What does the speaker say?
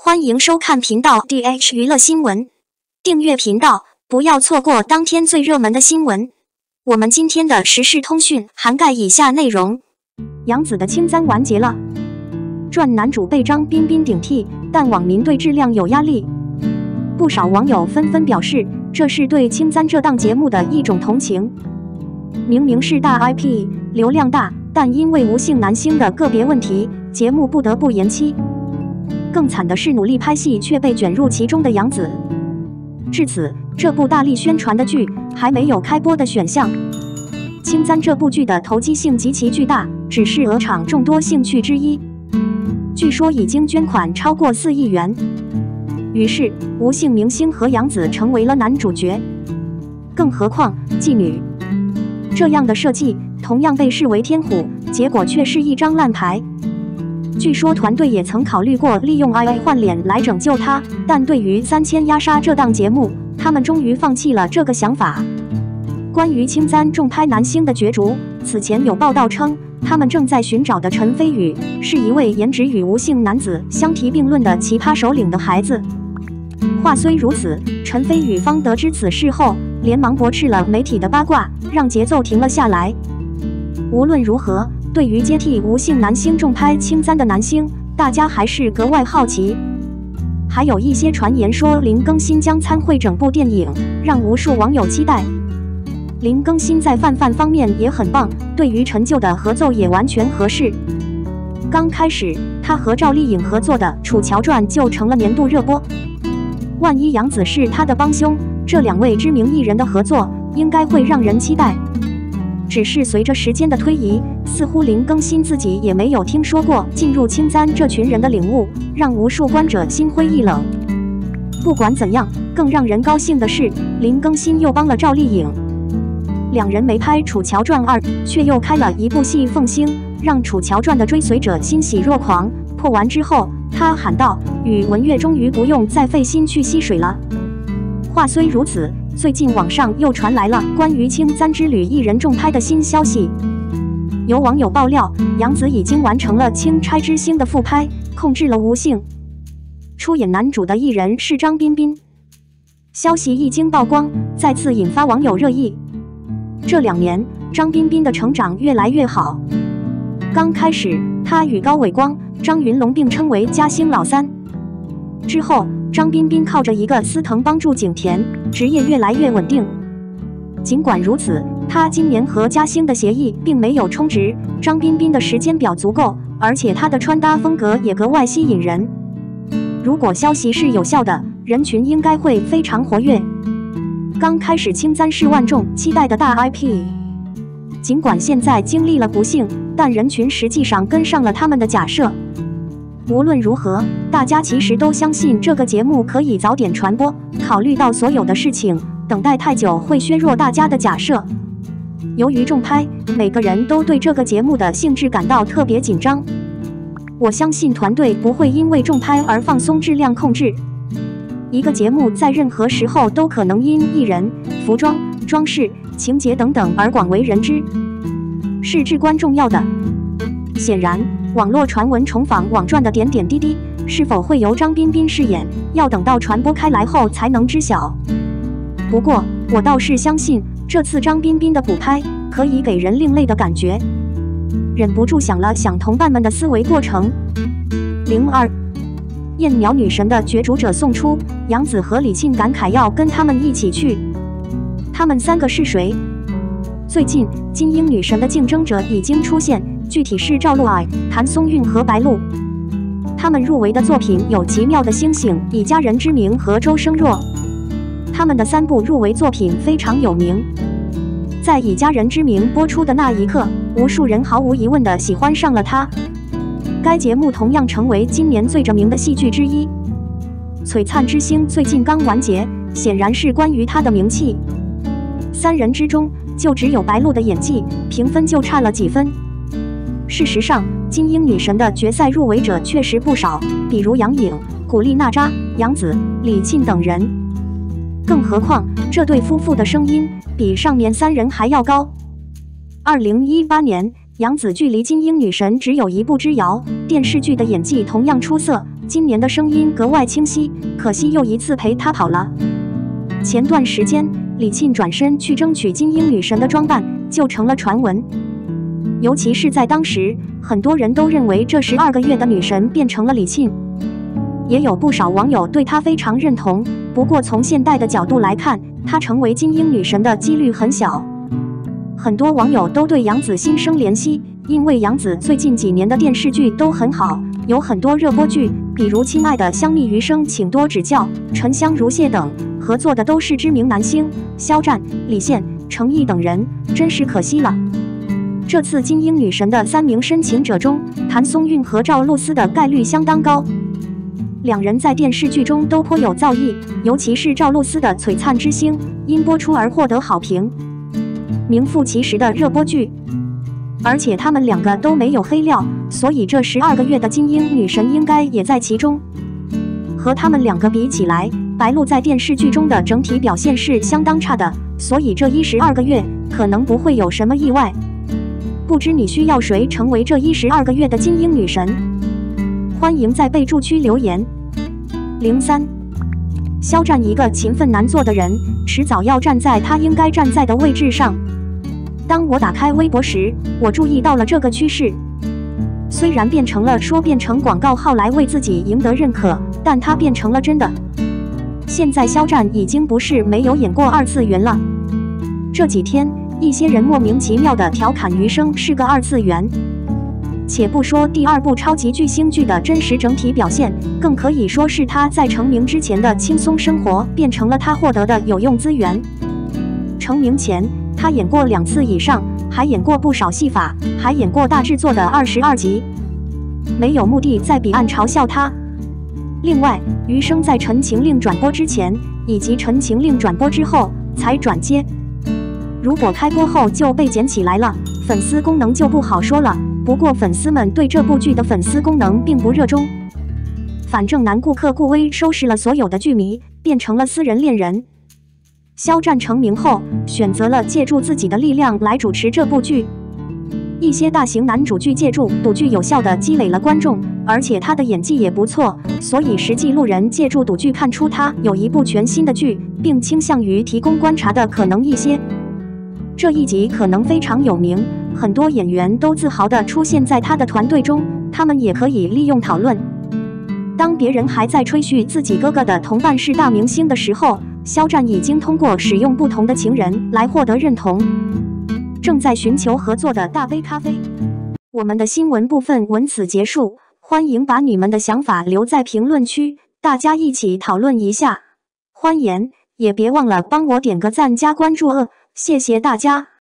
欢迎收看频道 DH 娱乐新闻，订阅频道，不要错过当天最热门的新闻。我们今天的时事通讯涵盖以下内容：杨紫的清簪完结了，传男主被张彬彬顶替，但网民对质量有压力。不少网友纷纷表示，这是对《青簪》这档节目的一种同情。明明是大 IP，流量大，但因为无姓男星的个别问题，节目不得不延期。更惨的是，努力拍戏却被卷入其中的杨紫。至此，这部大力宣传的剧还没有开播的选项。《青簪》这部剧的投机性极其巨大，只是鹅厂众多兴趣之一。据说已经捐款超过四亿元。于是，无姓明星和杨紫成为了男主角。更何况，妓女这样的设计同样被视为天虎，结果却是一张烂牌。据说团队也曾考虑过利用 AI 换脸来拯救他，但对于《三千压杀》这档节目，他们终于放弃了这个想法。关于青簪重拍男星的角逐，此前有报道称，他们正在寻找的陈飞宇是一位颜值与无姓男子相提并论的奇葩首领的孩子。话虽如此，陈飞宇方得知此事后，连忙驳斥了媒体的八卦，让节奏停了下来。无论如何。对于接替吴姓男星重拍青簪的男星，大家还是格外好奇。还有一些传言说林更新将参会整部电影，让无数网友期待。林更新在范范方面也很棒，对于陈旧的合奏也完全合适。刚开始他和赵丽颖合作的《楚乔传》就成了年度热播。万一杨紫是他的帮凶，这两位知名艺人的合作应该会让人期待。只是随着时间的推移，似乎林更新自己也没有听说过进入青簪这群人的领悟，让无数观者心灰意冷。不管怎样，更让人高兴的是，林更新又帮了赵丽颖。两人没拍《楚乔传二》，却又开了一部戏凤星，让《楚乔传》的追随者欣喜若狂。破完之后，他喊道：“宇文玥终于不用再费心去吸水了。”话虽如此。最近网上又传来了关于《青簪之旅》艺人重拍的新消息，有网友爆料，杨紫已经完成了《钦差之星》的复拍，控制了吴姓。出演男主的艺人是张彬彬。消息一经曝光，再次引发网友热议。这两年，张彬彬的成长越来越好。刚开始，他与高伟光、张云龙并称为“嘉兴老三”，之后。张彬彬靠着一个司藤帮助景甜，职业越来越稳定。尽管如此，他今年和嘉兴的协议并没有充值。张彬彬的时间表足够，而且他的穿搭风格也格外吸引人。如果消息是有效的，人群应该会非常活跃。刚开始，青簪是万众期待的大 IP，尽管现在经历了不幸，但人群实际上跟上了他们的假设。无论如何，大家其实都相信这个节目可以早点传播。考虑到所有的事情，等待太久会削弱大家的假设。由于重拍，每个人都对这个节目的性质感到特别紧张。我相信团队不会因为重拍而放松质量控制。一个节目在任何时候都可能因艺人、服装、装饰、情节等等而广为人知，是至关重要的。显然。网络传闻重访网传的点点滴滴，是否会由张彬彬饰演，要等到传播开来后才能知晓。不过，我倒是相信这次张彬彬的补拍可以给人另类的感觉。忍不住想了想同伴们的思维过程。零二，燕鸟女神的角逐者送出，杨紫和李沁感慨要跟他们一起去。他们三个是谁？最近金鹰女神的竞争者已经出现。具体是赵露儿、谭松韵和白鹿，他们入围的作品有《奇妙的星星》、《以家人之名》和《周生若》。他们的三部入围作品非常有名。在《以家人之名》播出的那一刻，无数人毫无疑问地喜欢上了他。该节目同样成为今年最着名的戏剧之一。《璀璨之星》最近刚完结，显然是关于他的名气。三人之中，就只有白鹿的演技评分就差了几分。事实上，金鹰女神的决赛入围者确实不少，比如杨颖、古力娜扎、杨紫、李沁等人。更何况，这对夫妇的声音比上面三人还要高。二零一八年，杨紫距离金鹰女神只有一步之遥，电视剧的演技同样出色，今年的声音格外清晰，可惜又一次陪他跑了。前段时间，李沁转身去争取金鹰女神的装扮，就成了传闻。尤其是在当时，很多人都认为这十二个月的女神变成了李沁，也有不少网友对她非常认同。不过从现代的角度来看，她成为金鹰女神的几率很小。很多网友都对杨紫心生怜惜，因为杨紫最近几年的电视剧都很好，有很多热播剧，比如《亲爱的香蜜余生，请多指教》《沉香如屑》等，合作的都是知名男星肖战、李现、成毅等人，真是可惜了。这次金鹰女神的三名申请者中，谭松韵和赵露思的概率相当高。两人在电视剧中都颇有造诣，尤其是赵露思的《璀璨之星》，因播出而获得好评，名副其实的热播剧。而且他们两个都没有黑料，所以这十二个月的金鹰女神应该也在其中。和他们两个比起来，白鹿在电视剧中的整体表现是相当差的，所以这一十二个月可能不会有什么意外。不知你需要谁成为这一十二个月的金鹰女神？欢迎在备注区留言。零三，肖战一个勤奋难做的人，迟早要站在他应该站在的位置上。当我打开微博时，我注意到了这个趋势。虽然变成了说变成广告号来为自己赢得认可，但它变成了真的。现在肖战已经不是没有演过二次元了。这几天。一些人莫名其妙的调侃余生是个二次元，且不说第二部超级巨星剧的真实整体表现，更可以说是他在成名之前的轻松生活变成了他获得的有用资源。成名前，他演过两次以上，还演过不少戏法，还演过大制作的二十二集，没有目的在彼岸嘲笑他。另外，余生在《陈情令》转播之前以及《陈情令》转播之后才转接。如果开播后就被捡起来了，粉丝功能就不好说了。不过粉丝们对这部剧的粉丝功能并不热衷。反正男顾客顾威收拾了所有的剧迷，变成了私人恋人。肖战成名后，选择了借助自己的力量来主持这部剧。一些大型男主剧借助赌剧有效的积累了观众，而且他的演技也不错，所以实际路人借助赌剧看出他有一部全新的剧，并倾向于提供观察的可能一些。这一集可能非常有名，很多演员都自豪地出现在他的团队中，他们也可以利用讨论。当别人还在吹嘘自己哥哥的同伴是大明星的时候，肖战已经通过使用不同的情人来获得认同。正在寻求合作的大杯咖啡。我们的新闻部分文此结束，欢迎把你们的想法留在评论区，大家一起讨论一下。欢迎，也别忘了帮我点个赞加关注哦。谢谢大家。